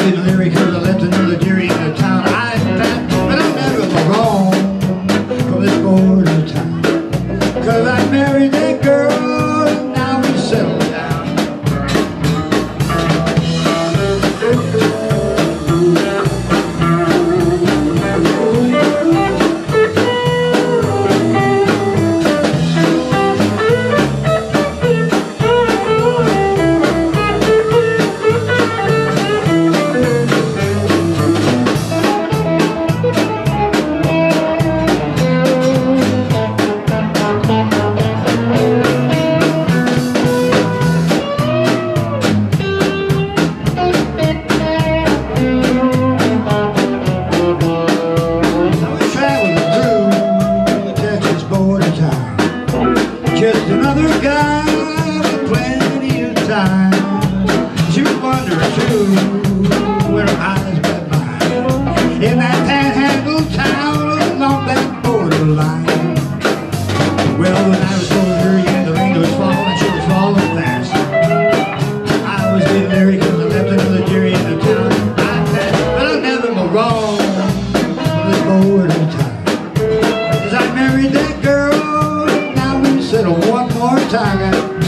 good lyrical She you wonder too where eyes got mine in that panhandle town along that borderline. Well, when I was older, yeah, the rain was falling, and she was falling fast. I was getting there because I left another Jerry in the town. I said, but I'm never more wrong on this border time. Cause I married that girl, now we settle one more time.